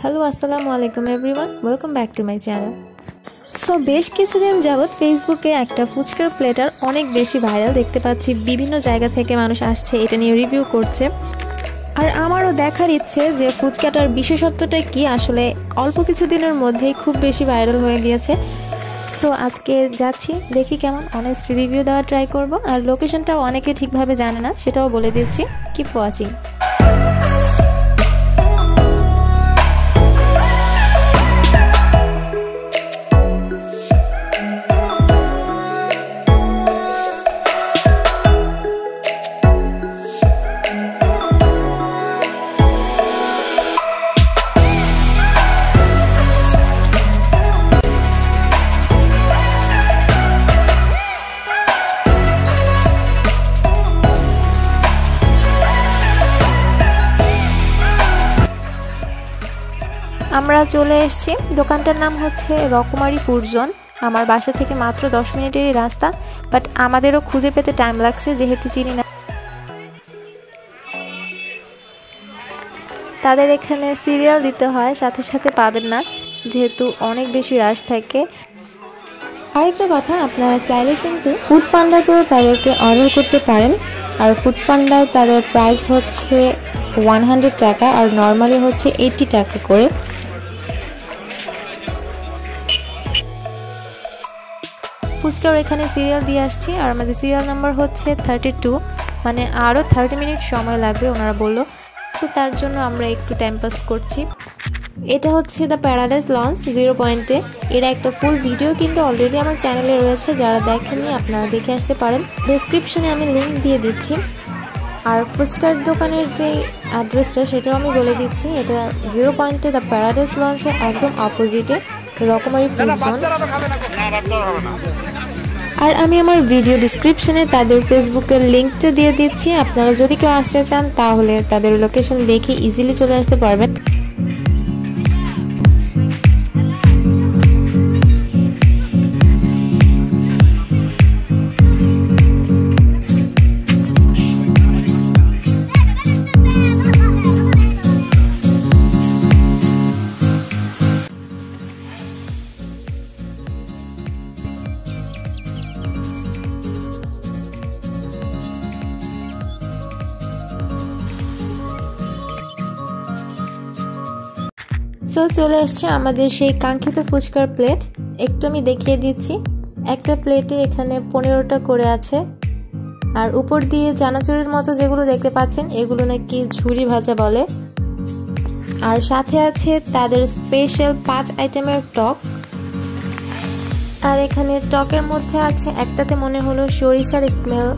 Hello আসসালামু আলাইকুম everyone welcome back to my channel so বেশ কিছুদিন যাবৎ ফেসবুকে একটা ফুচকার প্লেটার অনেক বেশি ভাইরাল দেখতে পাচ্ছি। বিভিন্ন জায়গা থেকে মানুষ আসছে, এটা নিয়ে রিভিউ করছে। আর আমারও দেখার ইচ্ছে যে ফুচকাটার বিশেষত্বটা কি, আসলে অল্প কিছু দিনের মধ্যেই খুব বেশি ভাইরাল হয়ে গিয়েছে। সো আজকে যাচ্ছি, দেখি কেমন অনেস্ট রিভিউ দেওয়া ট্রাই করব। আর লোকেশনটাও অনেকে ঠিকভাবে জানে না, সেটাও বলে দিচ্ছি। কিপ ওয়াচিং আমরা চলে এসেছি। দোকানটার নাম হচ্ছে রকমারি ফুড জোন আমার বাসা থেকে মাত্র দশ মিনিটেরই রাস্তা, বাট আমাদেরও খুঁজে পেতে টাইম লাগছে, যেহেতু চিনি না। তাদের এখানে সিরিয়াল দিতে হয়, সাথে সাথে পাবেন না, যেহেতু অনেক বেশি রাশ থাকে। আরেকটা কথা, আপনারা চাইলে কিন্তু ফুড পান্ডাতেও তাদেরকে অর্ডার করতে পারেন। আর ফুড পান্ডায় তাদের প্রাইস হচ্ছে ওয়ান টাকা, আর নর্মালি হচ্ছে এইটি টাকা করে। ফুচকার এখানে সিরিয়াল দিয়ে আসছি। আর আমাদের সিরিয়াল নাম্বার হচ্ছে থার্টি টু মানে আরও থার্টি মিনিট সময় লাগবে, ওনারা বলল। সো তার জন্য আমরা একটু টাইম পাস করছি। এটা হচ্ছে দ্য প্যারাডাইস লঞ্চ জিরো পয়েন্টে এরা একটা ফুল ভিডিও কিন্তু অলরেডি আমার চ্যানেলে রয়েছে, যারা দেখেননি আপনারা দেখে আসতে পারেন। ডিসক্রিপশনে আমি লিঙ্ক দিয়ে দিচ্ছি। আর ফুচকার দোকানের যে অ্যাড্রেসটা সেটাও আমি বলে দিচ্ছি। এটা জিরো পয়েন্টে দ্য প্যারাডাইস লঞ্চের একদম অপোজিটে রকমারি ফুড জোন আর আমি আমার ভিডিও ডিসক্রিপশনে তাদের ফেসবুকের লিঙ্কটা দিয়ে দিচ্ছি। আপনারা যদি কেউ আসতে চান তাহলে তাদের লোকেশন দেখে ইজিলি চলে আসতে পারবেন। সো চলে আসছে আমাদের সেই কাঙ্ক্ষিত ফুচকার প্লেট একটু আমি দেখিয়ে দিচ্ছি। একটা প্লেটে এখানে পনেরোটা করে আছে। আর উপর দিয়ে চানাচুরের মতো যেগুলো দেখতে পাচ্ছেন, এগুলো নাকি ঝুরি ভাজা বলে। আর সাথে আছে তাদের স্পেশাল পাঁচ আইটেমের টক। আর এখানে টকের মধ্যে আছে, একটাতে মনে হলো সরিষার স্মেল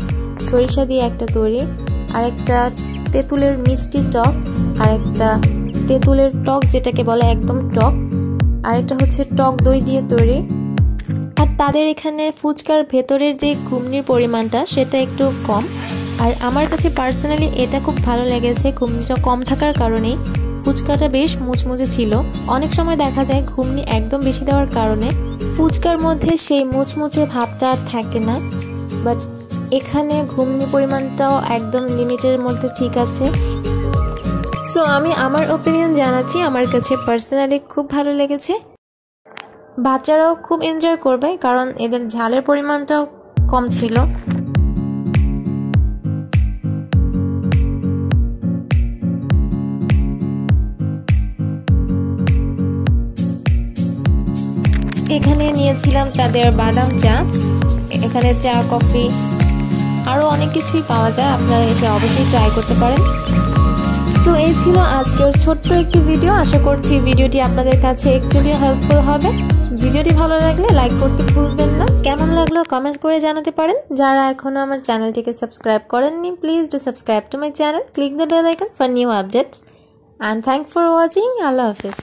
সরিষা দিয়ে একটা তৈরি। আর একটা তেঁতুলের মিষ্টি টক আর একটা তেঁতুলের টক যেটাকে বলে একদম টক। আর একটা হচ্ছে টক দই দিয়ে তৈরি। আর তাদের এখানে ফুচকার ভেতরের যে ঘুমনির পরিমাণটা, সেটা একটু কম। আর আমার কাছে পার্সোনালি এটা খুব ভালো লেগেছে, ঘুমনিটা কম থাকার কারণেই। ফুচকাটা বেশ মুচমুচে ছিল। অনেক সময় দেখা যায় ঘুমনি একদম বেশি দেওয়ার কারণে ফুচকার মধ্যে সেই মুচমুচে ভাবটা আর থাকে না। বাট এখানে ঘুমনি পরিমাণটাও একদম লিমিটের মধ্যে ঠিক আছে। সো আমি আমার ওপিনিয়ন জানাচ্ছি। আমার কাছে পার্সোনালি খুব ভালো লেগেছে। বাচ্চারাও খুব এনজয় করবে, কারণ এদের ঝালের পরিমাণটাও কম ছিল। এখানে নিয়েছিলাম তাদের বাদাম চা। এখানে চা, কফি আরও অনেক কিছুই পাওয়া যায়। আপনারা এসে অবশ্যই ট্রাই করতে পারেন। সো এই ছিল আজকের ছোট্ট একটি ভিডিও আশা করছি ভিডিওটি আপনাদের কাছে একটুও হেল্পফুল হবে। ভিডিওটি ভালো লাগলে লাইক করতে ভুলবেন না। কেমন লাগল কমেন্ট করে জানাতে পারেন। যারা এখনও আমার চ্যানেলটিকে সাবস্ক্রাইব করেননি please do subscribe to my channel click the bell icon for new updates and thank for watching Allah Hafiz.